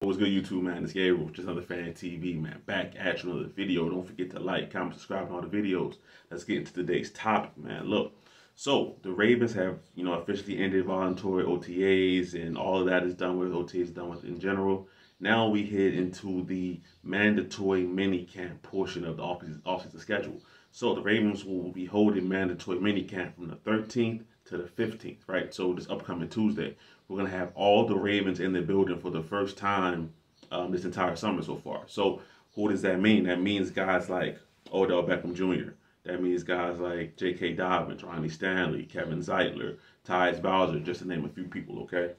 What's good, YouTube, man? It's Gabriel, just another fan TV, man. Back at you another video. Don't forget to like, comment, subscribe on all the videos. Let's get into today's topic, man. Look, so the Ravens have, you know, officially ended voluntary OTAs, and all of that is done with. OTAs done with in general. Now we head into the mandatory mini camp portion of the offseason schedule. So the Ravens will be holding mandatory mini camp from the 13th to the 15th, right? So this upcoming Tuesday, we're gonna have all the Ravens in the building for the first time um, this entire summer so far. So what does that mean? That means guys like Odell Beckham Jr. That means guys like J.K. Dobbins, Ronnie Stanley, Kevin Zeitler, Tyus Bowser, just to name a few people. Okay,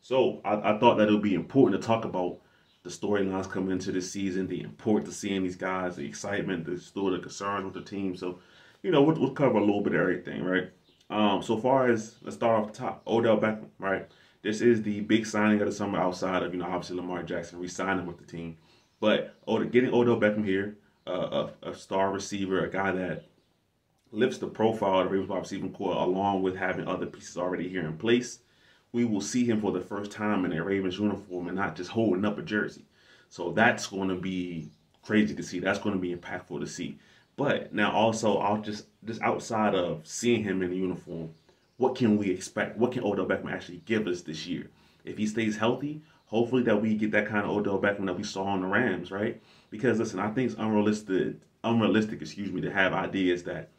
so I, I thought that it would be important to talk about the storylines coming into this season, the importance of seeing these guys, the excitement, the still the concerns with the team. So, you know, we'll, we'll cover a little bit of everything, right? Um, so far as let's start off the top, Odell Beckham, right? This is the big signing of the summer outside of you know obviously Lamar Jackson re-signing with the team, but Odell, getting Odell Beckham here, uh, a, a, star receiver, a guy that lifts the profile of the Ravens receiving corps, along with having other pieces already here in place. We will see him for the first time in a Ravens uniform and not just holding up a jersey. So that's going to be crazy to see. That's going to be impactful to see. But now also, I'll just just outside of seeing him in the uniform, what can we expect? What can Odell Beckham actually give us this year? If he stays healthy, hopefully that we get that kind of Odell Beckham that we saw on the Rams, right? Because listen, I think it's unrealistic, unrealistic, excuse me, to have ideas that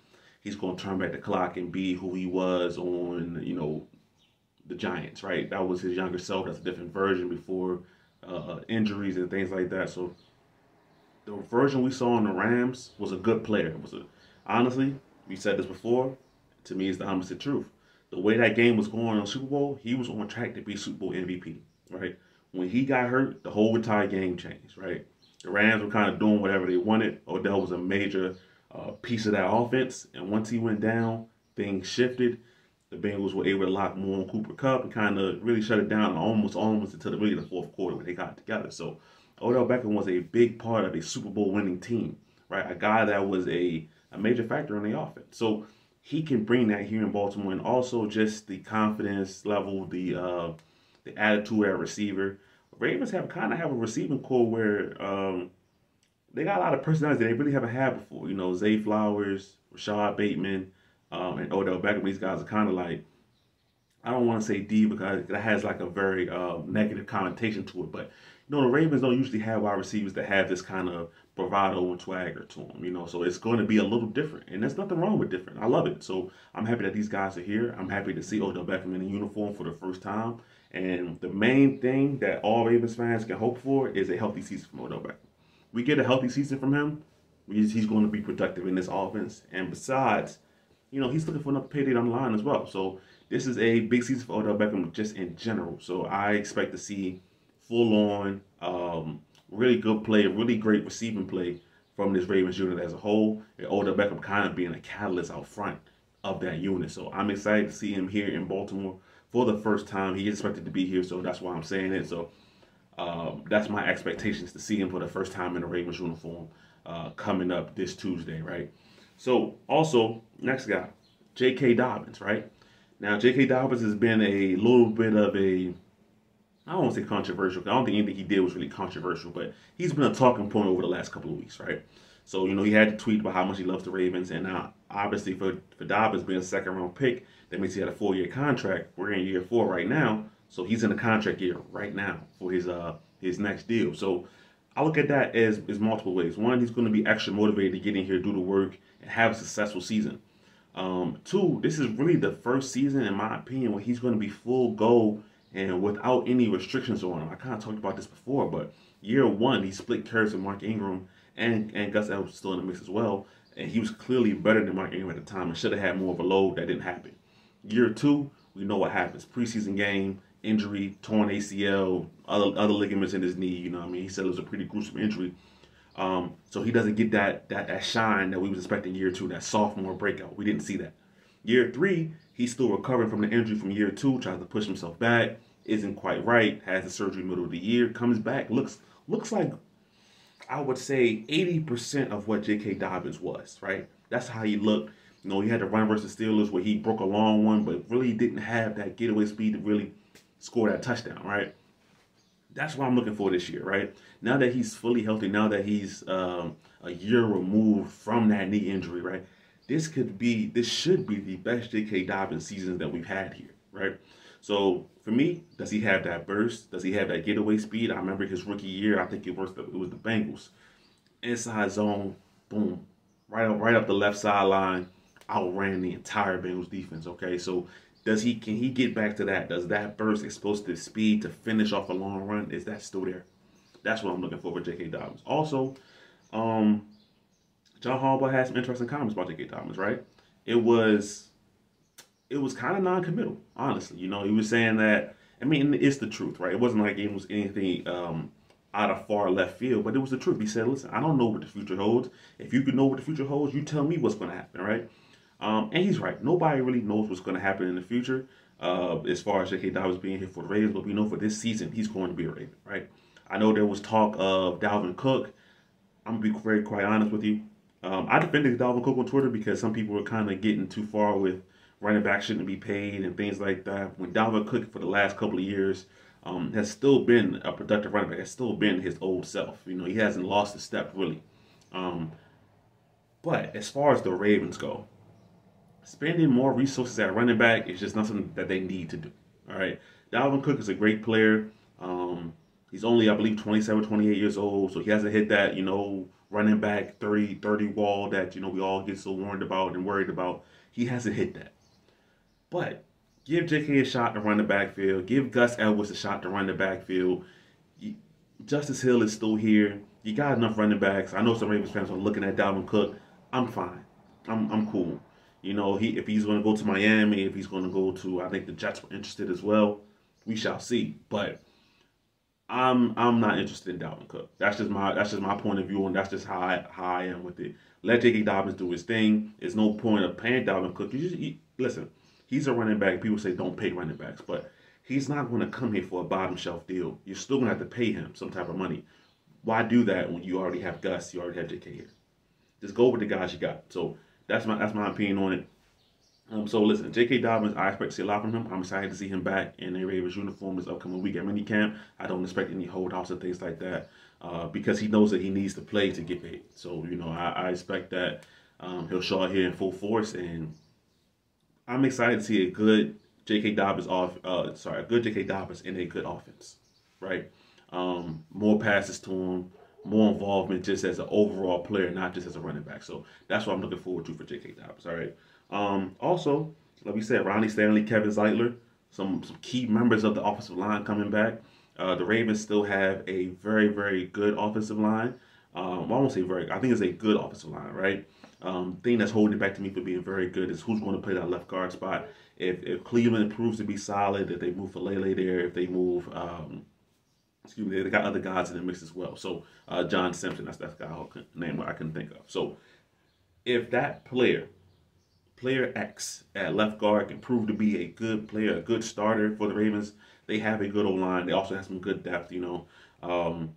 he's going to turn back the clock and be who he was on, you know, the Giants, right? That was his younger self. That's a different version before uh, injuries and things like that. So the version we saw in the Rams was a good player. It was a honestly, we said this before. To me, it's the honest truth. The way that game was going on Super Bowl, he was on track to be Super Bowl MVP. Right when he got hurt, the whole entire game changed. Right, the Rams were kind of doing whatever they wanted. Odell was a major uh, piece of that offense, and once he went down, things shifted. The Bengals were able to lock more on Cooper Kupp and kind of really shut it down almost almost until the really the fourth quarter when they got together. So Odell Beckham was a big part of a Super Bowl winning team, right? A guy that was a a major factor in the offense. So he can bring that here in Baltimore, and also just the confidence level, the uh, the attitude at receiver. Ravens have kind of have a receiving corps where um, they got a lot of personalities that they really haven't had before. You know, Zay Flowers, Rashod Bateman, um, and Odell Beckham. These guys are kind of like I don't want to say D because that has like a very uh, negative connotation to it, but you know the Ravens don't usually have wide receivers that have this kind of bravado and swagger to them, you know. So it's going to be a little different, and there's nothing wrong with different. I love it. So I'm happy that these guys are here. I'm happy to see Odell Beckham in a uniform for the first time. And the main thing that all Ravens fans can hope for is a healthy season from Odell Beckham. We get a healthy season from him, he's going to be productive in this offense. And besides, you know, he's looking for another payday on the line as well. So this is a big season for Odell Beckham just in general. So I expect to see full on um, really good play, really great receiving play from this Ravens unit as a whole. And Odell Beckham kind of being a catalyst out front of that unit. So I'm excited to see him here in Baltimore for the first time. He is expected to be here, so that's why I'm saying it. So um, that's my expectations to see him for the first time in a Ravens uniform uh, coming up this Tuesday, right? So also, next guy, J.K. Dobbins, right? Now, J.K. Dobbins has been a little bit of a I don't want to say controversial. I don't think anything he did was really controversial, but he's been a talking point over the last couple of weeks, right? So, you know, he had to tweet about how much he loves the Ravens. And now, obviously, for, for Dobbins being a second round pick, that means he had a four year contract. We're in year four right now. So he's in a contract year right now for his uh his next deal. So I look at that as, as multiple ways. One, he's going to be extra motivated to get in here, do the work, and have a successful season. Um, two, this is really the first season, in my opinion, where he's going to be full go and without any restrictions on him. I kind of talked about this before, but year one, he split carries with Mark Ingram and, and Gus Edwards still in the mix as well. And he was clearly better than Mark Ingram at the time and should have had more of a load. That didn't happen. Year two, we know what happens. Preseason game, injury, torn ACL, other, other ligaments in his knee. You know what I mean? He said it was a pretty gruesome injury. Um, so he doesn't get that, that that shine that we was expecting year two, that sophomore breakout. We didn't see that. Year three, he's still recovering from the injury from year two, tries to push himself back, isn't quite right, has the surgery middle of the year, comes back, looks looks like I would say 80% of what J.K. Dobbins was, right? That's how he looked. You know, he had to run versus Steelers where he broke a long one, but really didn't have that getaway speed to really score that touchdown, right? That's what I'm looking for this year, right? Now that he's fully healthy, now that he's um, a year removed from that knee injury, right? This could be, this should be the best J.K. Dobbins season that we've had here, right? So for me, does he have that burst? Does he have that getaway speed? I remember his rookie year. I think it was the, it was the Bengals, inside zone, boom, right up right up the left sideline, outran the entire Bengals defense. Okay, so does he can he get back to that? Does that burst explosive speed to finish off a long run? Is that still there? That's what I'm looking for with J.K. Dobbins. Also, um, John Harbaugh had some interesting comments about J.K. Dobbins. Right? It was it was kind of non-committal, honestly. You know, he was saying that. I mean, it's the truth, right? It wasn't like it was anything um, out of far left field, but it was the truth. He said, "Listen, I don't know what the future holds. If you can know what the future holds, you tell me what's going to happen, right?" Um, and he's right. Nobody really knows what's going to happen in the future uh, as far as J.K. Dobbins being here for the Ravens, but we know for this season he's going to be a Raven, right? I know there was talk of Dalvin Cook. I'm gonna be very quite honest with you. Um, I defended Dalvin Cook on Twitter because some people were kind of getting too far with running back shouldn't be paid and things like that. When Dalvin Cook for the last couple of years um, has still been a productive running back, has still been his old self. You know, he hasn't lost a step really. Um, but as far as the Ravens go, spending more resources at running back is just nothing that they need to do. All right. Dalvin Cook is a great player. Um, he's only, I believe, 27, 28 years old, so he hasn't hit that, you know, running back 30, 30 wall that, you know, we all get so warned about and worried about. He hasn't hit that. But give J.K. a shot to run the backfield. Give Gus Edwards a shot to run the backfield. Justice Hill is still here. You got enough running backs. I know some Ravens fans are looking at Dalvin Cook. I'm fine. I'm I'm cool. You know, he if he's going to go to Miami, if he's going to go to, I think the Jets were interested as well. We shall see. But I'm I'm not interested in Dalvin Cook. That's just my that's just my point of view, and that's just how I how I am with it. Let J.K. Dobbins do his thing. There's no point of paying Dalvin Cook. You just listen he's a running back. People say don't pay running backs, but he's not going to come here for a bottom shelf deal. You're still going to have to pay him some type of money. Why do that when you already have Gus, you already have JK here? Just go with the guys you got. So that's my that's my opinion on it. Um, so listen, J.K. Dobbins, I expect to see a lot from him. I'm excited to see him back in a Ravens uniform this upcoming week at minicamp. I don't expect any holdouts or things like that uh, because he knows that he needs to play to get paid. So you know, I, I expect that um, he'll show out here in full force and I'm excited to see a good J.K. Dobbins off. Uh, sorry, a good J.K. Dobbins in a good offense, right? Um, more passes to him, more involvement just as an overall player, not just as a running back. So that's what I'm looking forward to for J.K. Dobbins. All right. Um, also, like we said, Ronnie Stanley, Kevin Zeitler, some some key members of the offensive line coming back. Uh, the Ravens still have a very very good offensive line. Um, I won't say very. I think it's a good offensive line, right? Um, thing that's holding it back to me for being very good is who's going to play that left guard spot. If, if Cleveland proves to be solid, if they move Faalele there, if they move, um, excuse me, they got other guys in the mix as well. So uh, John Simpson, that's that's the guy name I can think of. So if that player, player X at left guard, can prove to be a good player, a good starter for the Ravens, they have a good O line. They also have some good depth. You know. Um,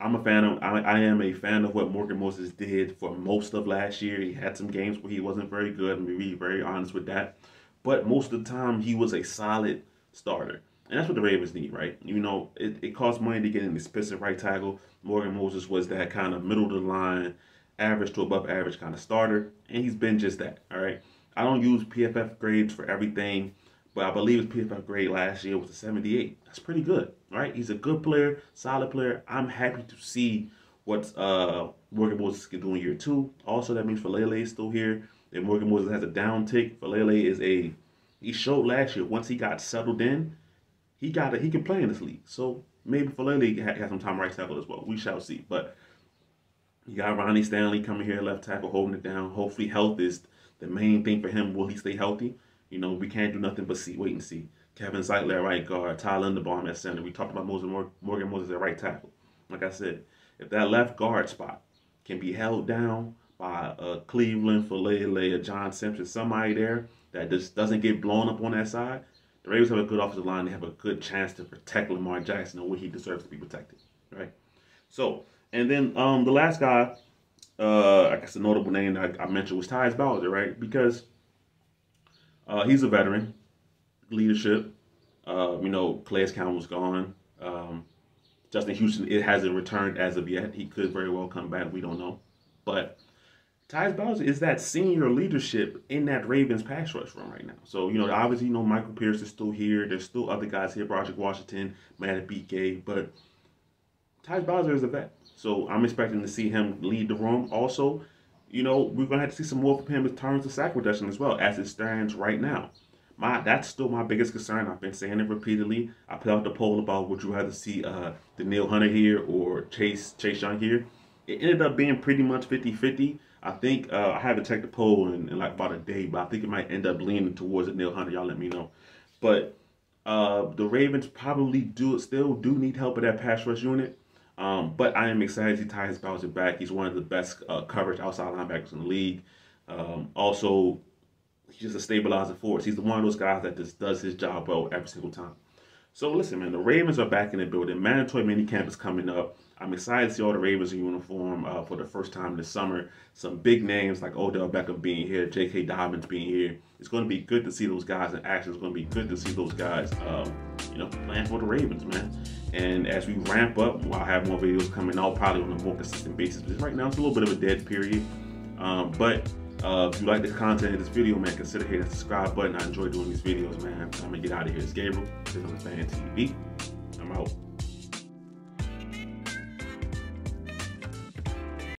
I'm a fan of I, I am a fan of what Morgan Moses did for most of last year. He had some games where he wasn't very good, and be very honest with that. But most of the time he was a solid starter. And that's what the Ravens need, right? You know, it, it costs money to get an expensive right tackle. Morgan Moses was that kind of middle of the line, average to above average kind of starter, and he's been just that. All right. I don't use PFF grades for everything, but I believe his PFF grade last year was a 78. That's pretty good, right? He's a good player, solid player. I'm happy to see what uh, Morgan Moses can do in year two. Also, that means Faalele is still here. If Morgan Moses has a down tick, Faalele is a he showed last year once he got settled in, he got it. He can play in this league. So maybe Faalele has some time right tackle as well. We shall see. But you got Ronnie Stanley coming here left tackle, holding it down. Hopefully, health is the main thing for him. Will he stay healthy? You know, we can't do nothing but see, wait and see. Kevin Zeitler right guard, Tyler Linderbaum at center. We talked about Morgan Moses at right tackle. Like I said, if that left guard spot can be held down by a Cleveland, Faalele, a John Simpson, somebody there that just doesn't get blown up on that side, the Ravens have a good offensive line. They have a good chance to protect Lamar Jackson and what he deserves to be protected, right? So, and then um, the last guy, uh, I guess the notable name I, I mentioned was Tyus Bowser, right? Because – uh, he's a veteran, leadership. Uh, you know, Calais Campbell's gone. Um, Justin Houston, it hasn't returned as of yet. He could very well come back. We don't know. But Tyus Bowser is that senior leadership in that Ravens pass rush room right now. So, you know, obviously, you know, Michael Pierce is still here. There's still other guys here, Broderick Washington, Madubuike, but Tyus Bowser is a vet. So I'm expecting to see him lead the room. Also, you know, we're gonna have to see some more from him in terms of sack reduction as well, as it stands right now. My that's still my biggest concern. I've been saying it repeatedly. I put out the poll about would you rather see uh Danielle Hunter here or Chase Chase Young here. It ended up being pretty much 50-50. I think uh, I haven't checked the poll in, in, like about a day, but I think it might end up leaning towards Danielle Hunter. Y'all let me know. But uh, the Ravens probably do still do need help with that pass rush unit. Um, but I am excited to see Tyus Bowser back. He's one of the best uh, coverage outside linebackers in the league. Um, also, he's just a stabilizer force. He's the one of those guys that just does his job well every single time. So listen, man, the Ravens are back in the building. Mandatory minicamp is coming up. I'm excited to see all the Ravens in uniform uh, for the first time this summer. Some big names like Odell Beckham being here, J.K. Dobbins being here. It's going to be good to see those guys in action. It's going to be good to see those guys, um, you know, playing for the Ravens, man. And as we ramp up, I'll have more videos coming out probably on a more consistent basis. Because right now it's a little bit of a dead period. Um, but uh, if you like the content of this video, man, consider hitting the subscribe button. I enjoy doing these videos, man. I'm gonna get out of here. It's Gabriel. This is on Fan TV. I'm out.